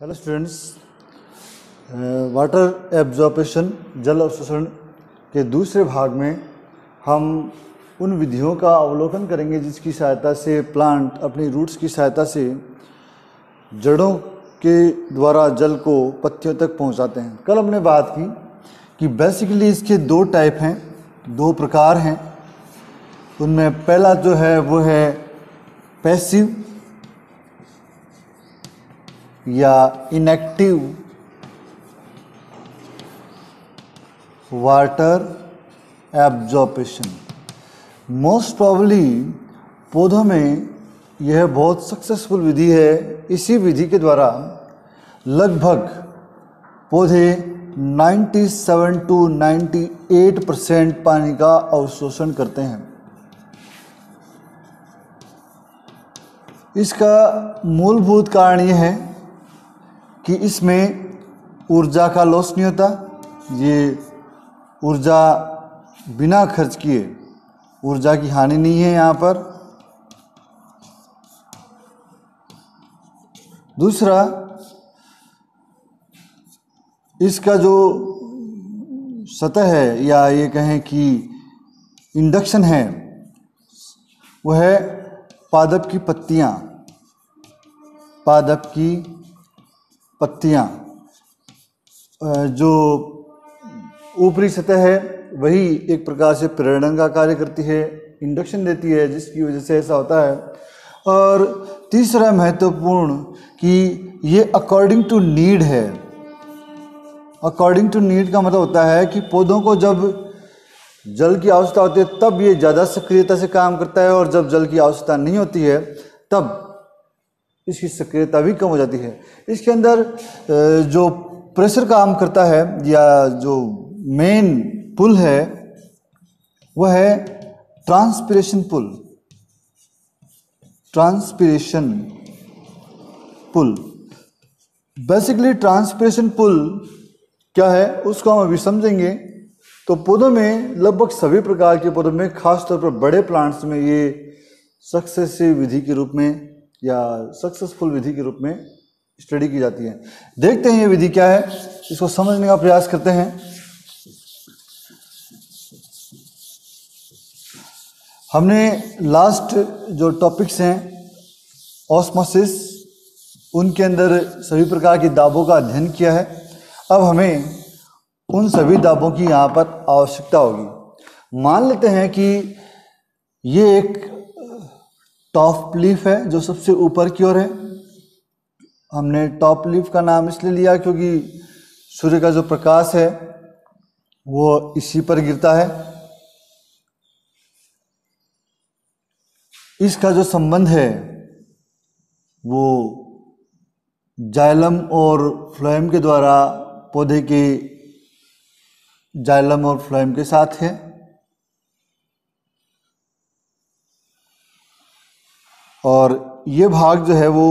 Hello students water absorption जल अवशोषण के दूसरे भाग में हम उन विधियों का अवलोकन करेंगे जिसकी सहायता से प्लांट अपनी रूट्स की सहायता से जड़ों के द्वारा जल को पत्तियों तक पहुंचाते हैं। कल हमने बात की कि बेसिकली इसके दो टाइप हैं, दो प्रकार हैं। उनमें पहला जो है, वो है पैसिव या inactive water absorption most probably पौधों में यह बहुत सक्सेसफुल विधि है। इसी विधि के द्वारा लगभग पौधे 97 टू 98 परसेंट पानी का अवशोषण करते हैं। इसका मूलभूत कारण यह है कि इसमें ऊर्जा का लॉस नहीं होता, ये ऊर्जा बिना खर्च किए, ऊर्जा की हानि नहीं है यहाँ पर। दूसरा, इसका जो सतह है, या ये कहें कि इंडक्शन है, वह है पादप की पत्तियाँ, पादप की पत्तियाँ जो ऊपरी सतह है, वही एक प्रकार से प्रेरण का कार्य करती है इंडक्शन देती है, जिसकी वजह से ऐसा होता है। और तीसरा महत्वपूर्ण कि ये अकॉर्डिंग टू नीड है। अकॉर्डिंग टू नीड का मतलब होता है कि पौधों को जब जल की आवश्यकता होती है, तब ये ज़्यादा सक्रियता से काम करता है और जब जल की आवश्यकता नहीं होती है, तब इसकी सक्रियता भी कम हो जाती है। इसके अंदर जो प्रेशर काम करता है या जो मेन पुल है, वह है transpiration pull transpiration pull basically transpiration pull क्या है, उसको हम अभी समझेंगे। तो पौधों में, लगभग सभी प्रकार के पौधों में, खासतौर पर बड़े प्लांट्स में, ये सक्सेसिव विधि के रूप में या सक्सेसफुल विधि के रूप में स्टडी की जाती है। देखते हैं ये विधि क्या है। इसको समझने का प्रयास करते हैं। हमने लास्ट जो टॉपिक्स हैं ऑस्मोसिस उनके अंदर सभी प्रकार की दाबों का अध्ययन किया है। अब हमें उन सभी दाबों की यहाँ पर आवश्यकता होगी। मान लेते हैं कि ये एक टॉप लीफ है, जो सबसे ऊपर की ओर है। हमने टॉप लीफ का नाम इसलिए लिया क्योंकि सूर्य का जो प्रकाश है, वो इसी पर गिरता है। इसका जो संबंध है, वो जाइलम और फ्लोएम के द्वारा पौधे के जाइलम और फ्लोएम के साथ है। और ये भाग जो है वो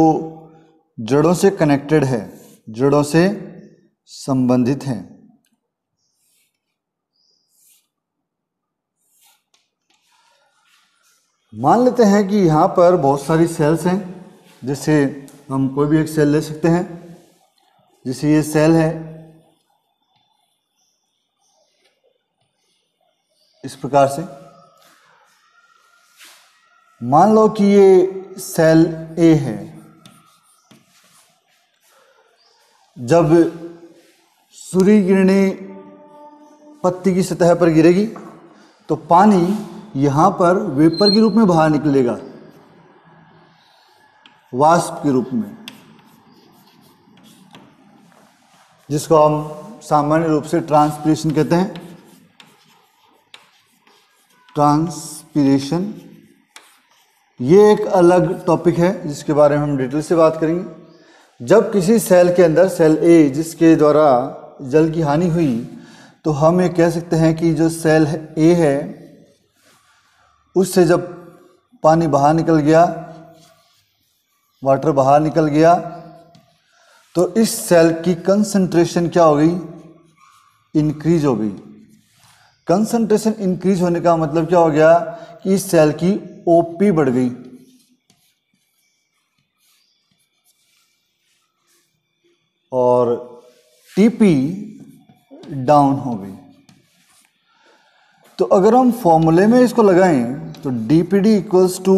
जड़ों से कनेक्टेड है, जड़ों से संबंधित हैं। मान लेते हैं कि यहाँ पर बहुत सारी सेल्स हैं जैसे हम कोई भी एक सेल ले सकते हैं। जैसे ये सेल है, इस प्रकार से। मान लो कि ये सेल ए है। जब सूर्य किरणें पत्ती की सतह पर गिरेगी तो पानी यहाँ पर वेपर के रूप में बाहर निकलेगा। वाष्प के रूप में। जिसको हम सामान्य रूप से ट्रांसपिरेशन कहते हैं। ट्रांसपिरेशन ये एक अलग टॉपिक है, जिसके बारे में हम डिटेल से बात करेंगे। जब किसी सेल के अंदर सेल ए जिसके द्वारा जल की हानि हुई तो हम ये कह सकते हैं कि जो सेल ए है, उससे जब पानी बाहर निकल गया वाटर बाहर निकल गया तो इस सेल की कंसंट्रेशन क्या हो गई? इंक्रीज हो गई। कंसंट्रेशन इंक्रीज होने का मतलब क्या हो गया कि इस सेल की ओपी बढ़ गई। और टीपी डाउन हो गई। तो अगर हम फॉर्मूले में इसको लगाएँ तो DPD equals to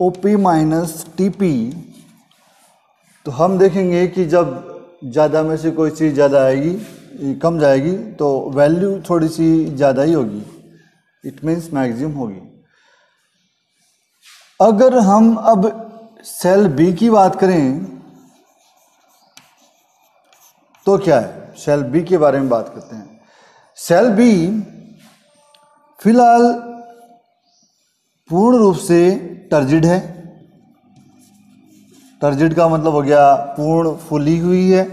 O P minus TP तो हम देखेंगे कि जब ज़्यादा में से कोई चीज़ ज़्यादा आएगी कम जाएगी तो वैल्यू थोड़ी सी ज़्यादा ही होगी। इट मीन्स मैक्सिमम होगी। अगर हम अब सेल बी की बात करें तो क्या है? सेल बी के बारे में बात करते हैं। सेल बी फ़िलहाल पूर्ण रूप से टर्जिड है। टर्जिड का मतलब हो गया पूर्ण, फुली हुई है।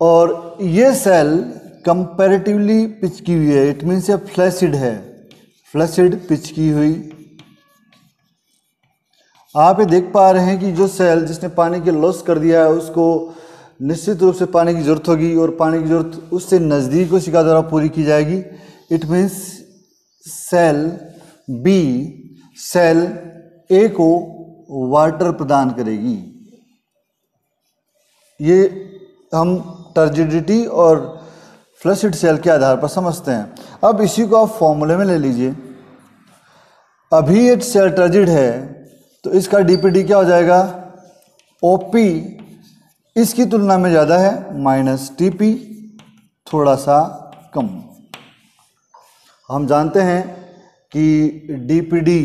और ये सेल कंपैरेटिवली पिच की हुई है. इट मीन्स ये फ्लैसिड है. फ्लैसिड पिच की हुई. आप ये देख पा रहे हैं कि जो सेल जिसने पानी के लॉस कर दिया है, उसको निश्चित रूप से पानी की ज़रूरत होगी और पानी की ज़रूरत उससे नज़दीक कोशिका द्वारा पूरी की जाएगी. It means cell B cell A को वाटर प्रदान करेगी. ये हम टर्जिडिटी और फ्लशिड सेल के आधार पर समझते हैं। अब इसी को आप फॉर्मूले में ले लीजिए। अभी ये सेल टर्जिड है तो इसका डीपीडी क्या हो जाएगा? ओपी इसकी तुलना में ज़्यादा है माइनस टीपी थोड़ा सा कम। हम जानते हैं कि डीपीडी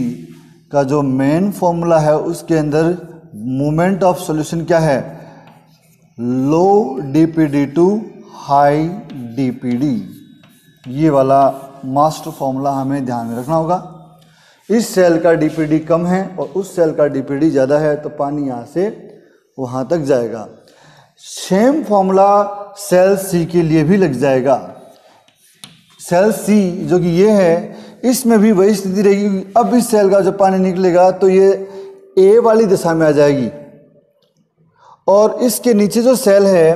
का जो मेन फॉर्मूला है, उसके अंदर मोमेंट ऑफ़ सॉल्यूशन क्या है? Low DPD to high DPD ये वाला मास्टर फॉर्मूला हमें ध्यान में रखना होगा। इस सेल का डीपीडी कम है और उस सेल का डीपीडी ज़्यादा है तो पानी यहाँ से वहाँ तक जाएगा। सेम फॉर्मूला सेल सी के लिए भी लग जाएगा। सेल सी जो कि ये है, इसमें भी वही स्थिति रहेगी। अब इस सेल का जब पानी निकलेगा तो ये ए वाली दिशा में आ जाएगी। और इसके नीचे जो सेल है,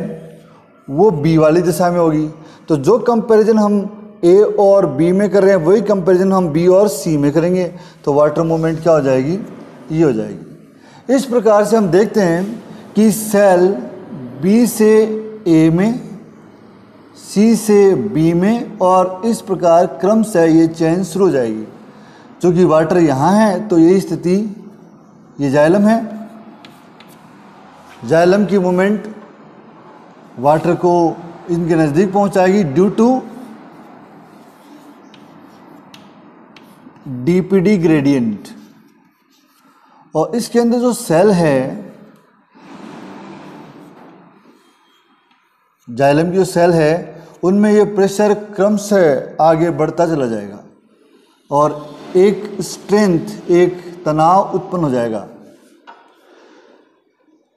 वो बी वाली दिशा में होगी। तो जो कंपैरिजन हम ए और बी में कर रहे हैं, वही कंपैरिजन हम बी और सी में करेंगे। तो वाटर मूवमेंट क्या हो जाएगी? ये हो जाएगी। इस प्रकार से हम देखते हैं कि सेल बी से ए में सी से बी में, और इस प्रकार क्रम से ये चेन शुरू हो जाएगी। चूँकि वाटर यहाँ है तो यही स्थिति, ये जाइलम है। जाइलम की मूवमेंट वाटर को इनके नज़दीक पहुँचाएगी ड्यू टू डीपीडी ग्रेडियंट और इसके अंदर जो सेल है जाइलम की जो सेल है, उनमें ये प्रेशर क्रम से आगे बढ़ता चला जाएगा और एक स्ट्रेंथ एक तनाव उत्पन्न हो जाएगा।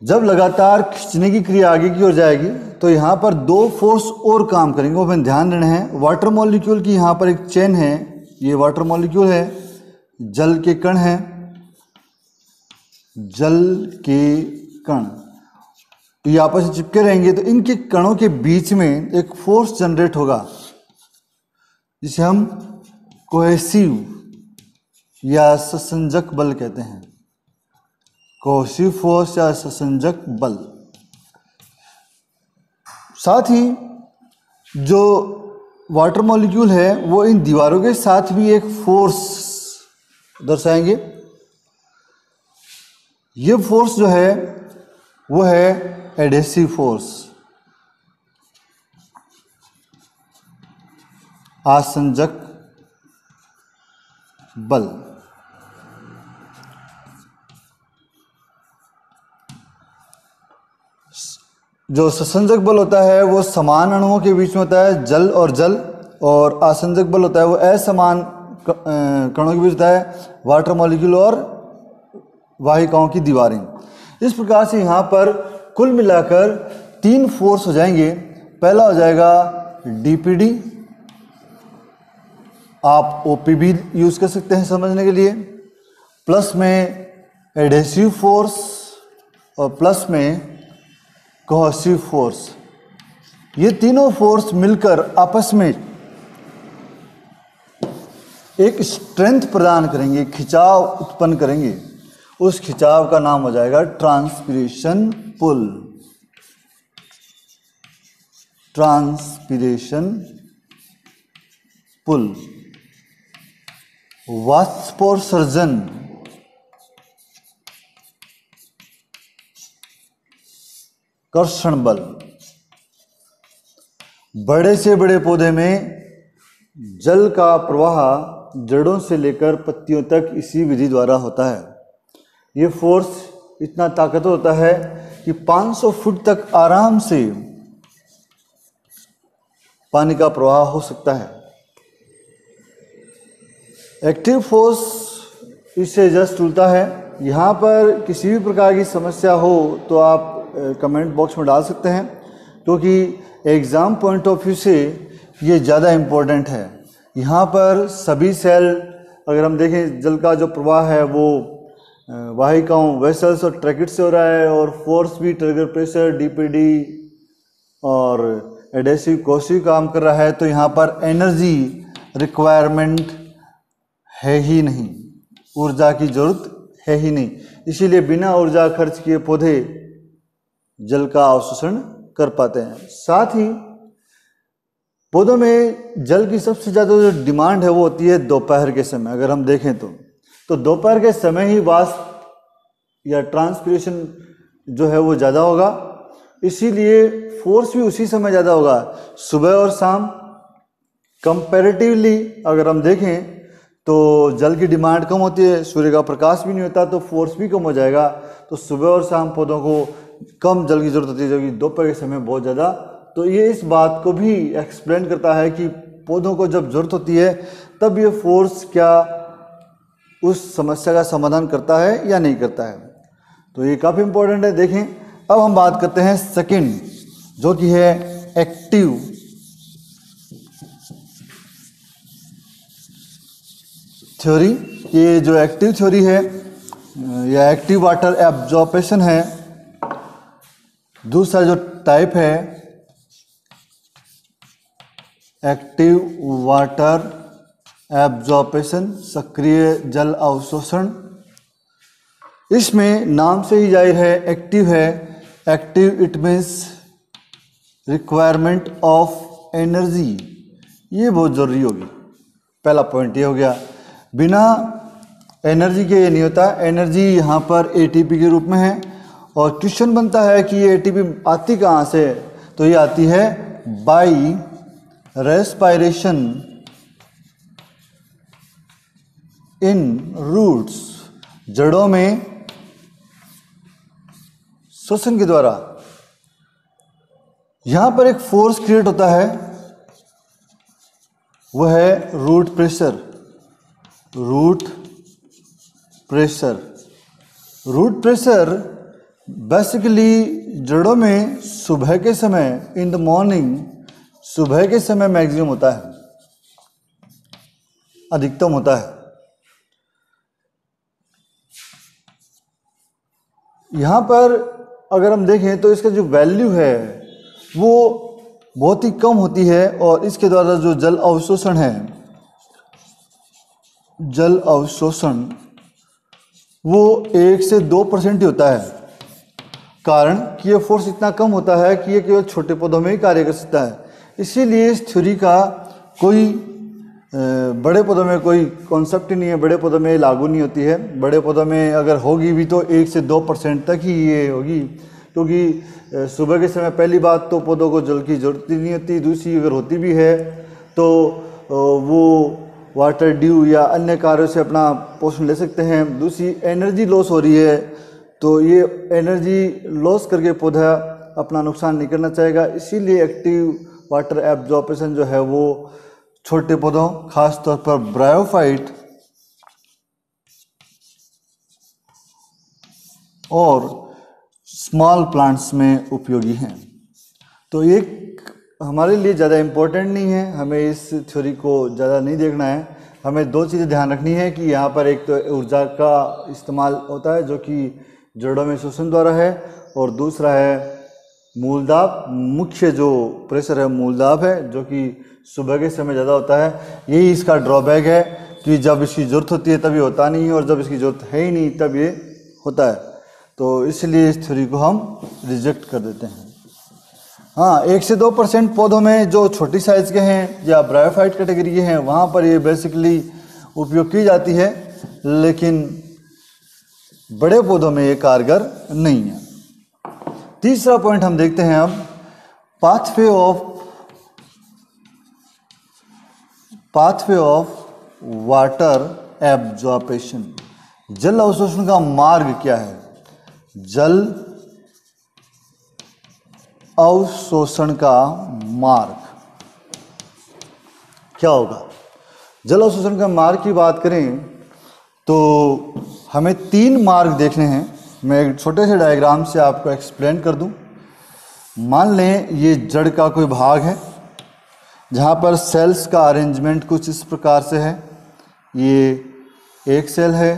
जब लगातार खींचने की क्रिया आगे की ओर जाएगी तो यहाँ पर दो फोर्स और काम करेंगे। वो हमें ध्यान देना है वाटर मॉलिक्यूल की यहाँ पर एक चेन है, ये वाटर मॉलिक्यूल है, जल के कण है, जल के कण। तो ये आपस में चिपके रहेंगे तो इनके कणों के बीच में एक फोर्स जनरेट होगा, जिसे हम कोहेसिव या ससंजक बल कहते हैं। कोहेसिव फोर्स या ससंजक बल। साथ ही जो वाटर मॉलिक्यूल है, वो इन दीवारों के साथ भी एक फोर्स दर्शाएँगे। ये फोर्स जो है, वो है एडेसिव फोर्स आसंजक बल। जो ससंजक बल होता है, वो समान अणुओं के बीच में होता है, जल और जल, और असंजक बल होता है, वो असमान कणों के बीच होता है वाटर मॉलिक्यूल और वाहिकाओं की दीवारें। इस प्रकार से यहाँ पर कुल मिलाकर तीन फोर्स हो जाएँगे। पहला हो जाएगा डीपीडी आप ओपी भी यूज़ कर सकते हैं समझने के लिए। प्लस में एडेसिव फोर्स और प्लस में कोहसिव फोर्स। ये तीनों फोर्स मिलकर आपस में एक स्ट्रेंथ प्रदान करेंगे, खिंचाव उत्पन्न करेंगे। उस खिंचाव का नाम हो जाएगा ट्रांसपिरेशन पुल। ट्रांसपिरेशन पुल। वास्पोसर्जन कर्षण बल। बड़े से बड़े पौधे में जल का प्रवाह जड़ों से लेकर पत्तियों तक इसी विधि द्वारा होता है। ये फोर्स इतना ताकतवर होता है कि 500 फुट तक आराम से पानी का प्रवाह हो सकता है। एक्टिव फोर्स इससे जस्ट उल्टा है। यहाँ पर किसी भी प्रकार की समस्या हो तो आप कमेंट बॉक्स में डाल सकते हैं, क्योंकि एग्ज़ाम पॉइंट ऑफ़ व्यू से ये ज़्यादा इम्पोर्टेंट है। यहाँ पर सभी सेल, अगर हम देखें, जल का जो प्रवाह है, वो वाहिकाओं, वेसल्स और ट्रैकेट से हो रहा है, और फोर्स भी, ट्रिगर प्रेशर, डीपीडी और एडेसिव कोसिव काम कर रहा है तो यहाँ पर एनर्जी रिक्वायरमेंट है ही नहीं। ऊर्जा की ज़रूरत है ही नहीं। इसीलिए बिना ऊर्जा खर्च किए पौधे जल का अवशोषण कर पाते हैं। साथ ही पौधों में जल की सबसे ज़्यादा जो डिमांड है वो होती है दोपहर के समय। अगर हम देखें तो तो दोपहर के समय ही वाष्प या ट्रांसपिरेशन जो है वो ज़्यादा होगा। इसीलिए फोर्स भी उसी समय ज़्यादा होगा। सुबह और शाम कंपैरेटिवली अगर हम देखें तो जल की डिमांड कम होती है, सूर्य का प्रकाश भी नहीं होता तो फोर्स भी कम हो जाएगा। तो सुबह और शाम पौधों को कम जल की ज़रूरत होती है, जबकि दोपहर के समय बहुत ज़्यादा। तो ये इस बात को भी एक्सप्लेन करता है कि पौधों को जब ज़रूरत होती है, तब ये फोर्स क्या उस समस्या का समाधान करता है या नहीं करता है। तो ये काफ़ी इंपॉर्टेंट है, देखें। अब हम बात करते हैं सेकंड जो कि है एक्टिव थ्योरी ये जो एक्टिव थ्योरी है, या एक्टिव वाटर एब्जॉर्पेशन है दूसरा जो टाइप है एक्टिव वाटर एब्जॉर्पेशन सक्रिय जल अवशोषण। इसमें नाम से ही ज़ाहिर है एक्टिव है। Active it means requirement of energy ये बहुत ज़रूरी होगी। पहला पॉइंट ये हो गया। बिना एनर्जी के ये नहीं होता। एनर्जी यहाँ पर एटीपी के रूप में है। और क्वेश्चन बनता है कि ये एटीपी आती कहाँ से? तो ये आती है बाई रेस्पायरेशन इन रूट्स जड़ों में श्वसन के द्वारा। यहाँ पर एक फोर्स क्रिएट होता है वह है root pressure root pressure root pressure basically जड़ों में सुबह के समय इन द मॉर्निंग सुबह के समय मैक्सिमम होता है। अधिकतम होता है। यहाँ पर अगर हम देखें तो इसका जो वैल्यू है, वो बहुत ही कम होती है और इसके द्वारा जो जल अवशोषण है, जल अवशोषण, वो एक से दो परसेंट ही होता है। कारण कि यह फोर्स इतना कम होता है कि ये केवल छोटे पौधों में ही कार्य कर सकता है। इसीलिए इस थ्योरी का कोई बड़े पौधों में कोई कॉन्सेप्ट नहीं है, बड़े पौधों में लागू नहीं होती है। बड़े पौधों में अगर होगी भी तो एक से दो परसेंट तक ही ये होगी। क्योंकि सुबह के समय पहली बात तो पौधों को जल की ज़रूरत ही नहीं होती, दूसरी अगर होती भी है तो वो वाटर ड्यू या अन्य कार्यों से अपना पोषण ले सकते हैं। दूसरी एनर्जी लॉस हो रही है तो ये एनर्जी लॉस करके पौधा अपना नुकसान नहीं करना चाहेगा। इसीलिए एक्टिव वाटर एब्जॉर्पेशन जो है वो छोटे पौधों, खास तौर पर ब्रायोफाइट और स्मॉल प्लांट्स में उपयोगी हैं। तो ये हमारे लिए ज़्यादा इम्पोर्टेंट नहीं है। हमें इस थ्योरी को ज़्यादा नहीं देखना है। हमें दो चीज़ें ध्यान रखनी है कि यहाँ पर एक तो ऊर्जा का इस्तेमाल होता है जो कि जड़ों में शोषण द्वारा है और दूसरा है मूलदाब। मुख्य जो प्रेशर है, मूलदाब है, जो कि सुबह के समय ज़्यादा होता है। यही इसका ड्रॉबैक है कि जब इसकी ज़रूरत होती है ये होता नहीं है और जब इसकी ज़रूरत है ही नहीं तब ये होता है। तो इसलिए इस थ्योरी को हम रिजेक्ट कर देते हैं। हाँ एक से दो परसेंट पौधों में जो छोटी साइज़ के हैं या ब्रायोफाइट कैटेगरी के हैं, वहाँ पर ये बेसिकली उपयोग की जाती है। लेकिन बड़े पौधों में ये कारगर नहीं है। तीसरा पॉइंट हम देखते हैं अब pathway of pathway of water absorption जल अवशोषण का मार्ग क्या है? जल अवशोषण का मार्ग। क्या होगा? जल अवशोषण का मार्ग की बात करें तो हमें तीन मार्ग देखने हैं। मैं एक छोटे से डायग्राम से आपको एक्सप्लेन कर दूँ। मान लें ये जड़ का कोई भाग है, जहाँ पर सेल्स का अरेंजमेंट कुछ इस प्रकार से है। ये एक सेल है,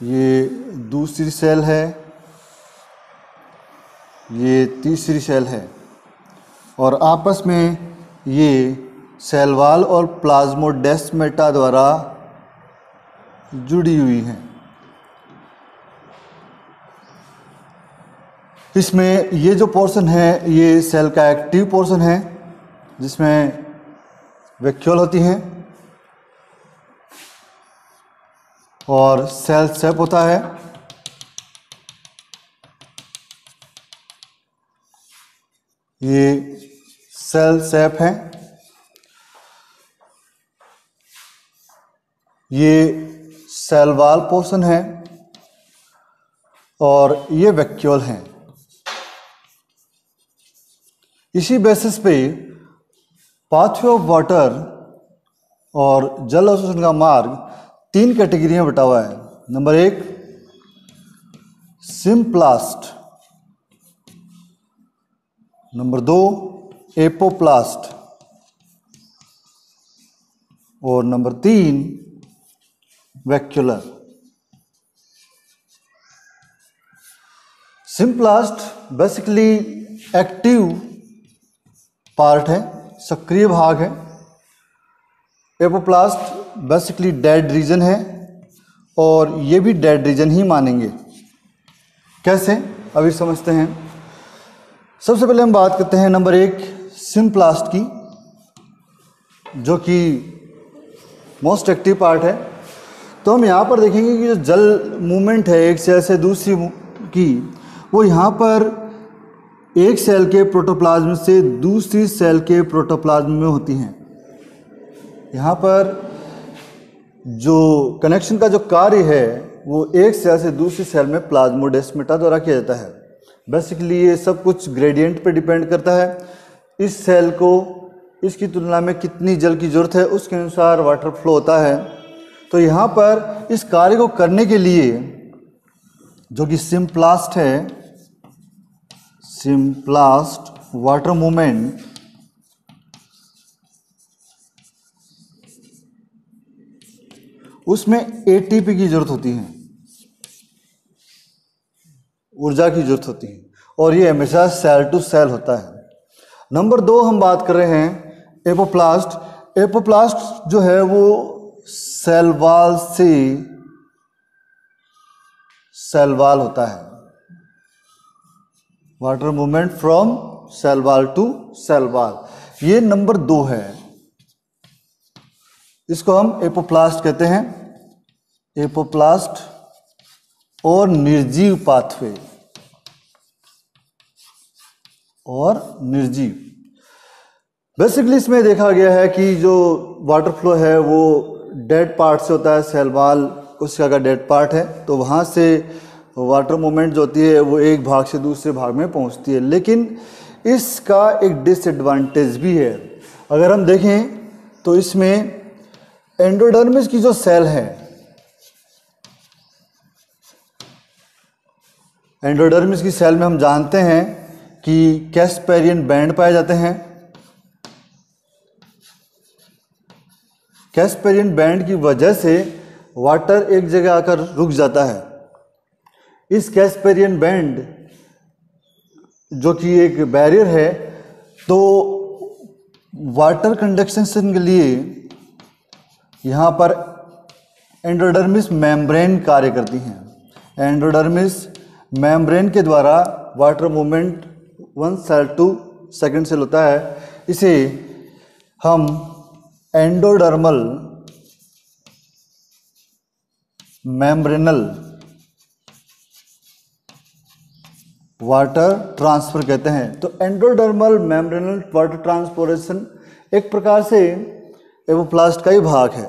ये दूसरी सेल है, ये तीसरी सेल है। और आपस में ये सेलवाल और प्लाज्मोडेस्मेटा द्वारा जुड़ी हुई हैं। इसमें ये जो पोर्शन है, ये सेल का एक्टिव पोर्शन है, जिसमें वैक्यूल होती हैं और सेल सेप होता है। ये सेल सेप है। ये सेल वाल पोर्शन है और ये वैक्यूल हैं। इसी बेसिस पे पाथवे ऑफ़ वाटर और जल अवशोषण का मार्ग तीन कैटेगरी में बटा हुआ है। नंबर एक सिम्प्लास्ट नंबर दो एपोप्लास्ट और नंबर तीन vacuolar. Symplast basically active part है, सक्रिय भाग है। एपोप्लास्ट बेसिकली डेड रीजन है, और ये भी डेड रीजन ही मानेंगे। कैसे? अभी समझते हैं। सबसे पहले हम बात करते हैं नंबर एक सिम्प्लास्ट की, जो कि मोस्ट एक्टिव पार्ट है। तो हम यहाँ पर देखेंगे कि जो जल मूवमेंट है एक सेल से दूसरी की, वो यहाँ पर एक सेल के प्रोटोप्लाज्म से दूसरी सेल के प्रोटोप्लाज्म में होती हैं। यहाँ पर जो कनेक्शन का जो कार्य है, वो एक सेल से दूसरी सेल में प्लाज्मोडेस्मेटा द्वारा किया जाता है। बेसिकली ये सब कुछ ग्रेडियंट पे डिपेंड करता है। इस सेल को, इसकी तुलना में कितनी जल की ज़रूरत है, उसके अनुसार वाटर फ्लो होता है। तो यहाँ पर इस कार्य को करने के लिए जो कि सिम्प्लास्ट है सिम्प्लास्ट वाटर मूवमेंट उसमें एटीपी की ज़रूरत होती है। ऊर्जा की ज़रूरत होती है। और ये हमेशा सेल टू सेल होता है। नंबर दो हम बात कर रहे हैं एपोप्लास्ट एपोप्लास्ट जो है वो सेल वाल से सेल वाल होता है। Water movement from cell wall to cell wall ये नंबर दो है। इसको हम एपोप्लास्ट कहते हैं। एपोप्लास्ट और निर्जीव पाथवे और निर्जीव। बेसिकली इसमें देखा गया है कि जो वाटर फ्लो है वो डेड पार्ट से होता है सेलवाल कोशिका का डेड पार्ट है तो वहाँ से वाटर मूवमेंट जो होती है, वो एक भाग से दूसरे भाग में पहुँचती है। लेकिन इसका एक डिसएडवांटेज भी है। अगर हम देखें तो इसमें एंडोडर्मिस की जो सेल है एंडोडर्मिस की सेल में हम जानते हैं कि कैस्पेरियन बैंड पाए जाते हैं। कैस्पेरियन बैंड की वजह से वाटर एक जगह आकर रुक जाता है। इस कैस्पेरियन बैंड, जो कि एक बैरियर है तो वाटर कंडक्शन के लिए यहाँ पर एंडोडर्मिस मेम्ब्रेन कार्य करती हैं। एंडोडर्मिस मेम्ब्रेन के द्वारा water movement one cell to second cell होता है। इसे हम एंडोडर्मल मेम्ब्रेनल वाटर ट्रांसफ़र कहते हैं। तो एंडोडर्मल मेम्ब्रेनल वाटर ट्रांसपोरेशन एक प्रकार से एवोप्लास्ट का ही भाग है।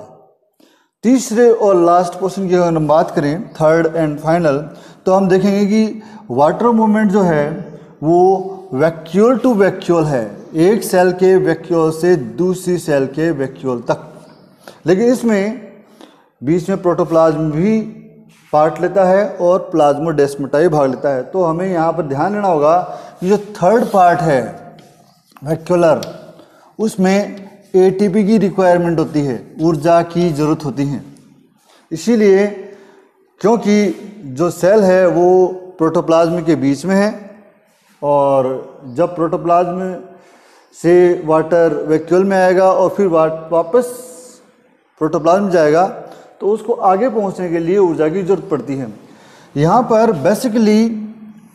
तीसरे और लास्ट क्वेश्चन की अगर हम बात करें थर्ड एंड फाइनल तो हम देखेंगे कि वाटर मूवमेंट जो है, वो वैक्यूल टू वैक्यूल है। एक सेल के वैक्यूल से दूसरी सेल के वैक्यूल तक। लेकिन इसमें बीच में प्रोटोप्लाज्म भी पार्ट लेता है और प्लाज्मोडेस्मेटा भी भाग लेता है। तो हमें यहाँ पर ध्यान देना होगा कि जो थर्ड पार्ट है वैक्यूलर उसमें एटीपी की रिक्वायरमेंट होती है, ऊर्जा की ज़रूरत होती है। इसीलिए क्योंकि जो सेल है, वो प्रोटोप्लाज्म के बीच में है और जब प्रोटोप्लाज्म से वाटर वैक्यूल में आएगा और फिर वापस प्रोटोप्लाज्म जाएगा तो उसको आगे पहुँचने के लिए ऊर्जा की ज़रूरत पड़ती है। यहाँ पर बेसिकली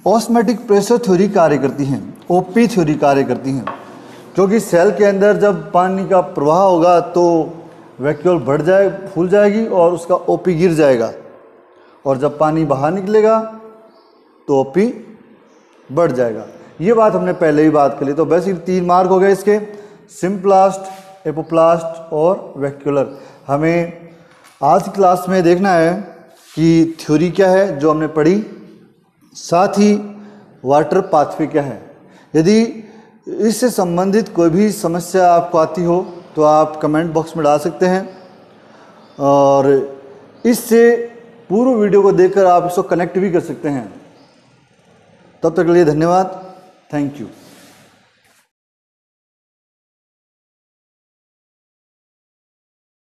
ऑस्मेटिक प्रेशर थ्योरी कार्य करती हैं ओपी थ्योरी कार्य करती हैं। क्योंकि सेल के अंदर जब पानी का प्रवाह होगा तो वैक्यूल बढ़ जाए, फूल जाएगी और उसका ओपी गिर जाएगा। और जब पानी बाहर निकलेगा तो ओपी बढ़ जाएगा। ये बात हमने पहले ही बात कर ली तो बेसिक तीन मार्क हो गए इसके, सिम्प्लास्ट, एपोप्लास्ट और वैक्यूलर। हमें आज की क्लास में देखना है कि थ्योरी क्या है, जो हमने पढ़ी, साथ ही वाटर पाथवे क्या है। यदि इससे संबंधित कोई भी समस्या आपको आती हो तो आप कमेंट बॉक्स में डाल सकते हैं, और इससे पूर्व वीडियो को देखकर आप इसको कनेक्ट भी कर सकते हैं। तब तक के लिए धन्यवाद। Thank you